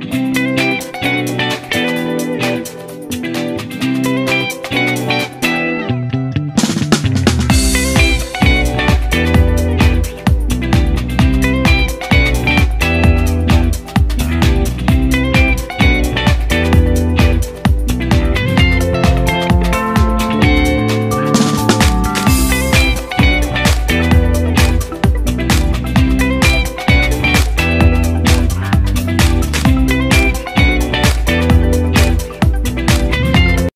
Bye.